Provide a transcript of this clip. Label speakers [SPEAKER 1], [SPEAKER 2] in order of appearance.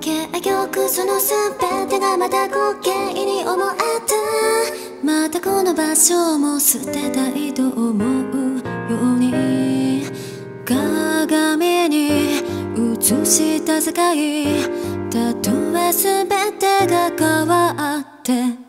[SPEAKER 1] 結局その全てがまた滑稽に思えたまたこの場所も捨てたいと思うように鏡に映した世界たとえ全てが変わって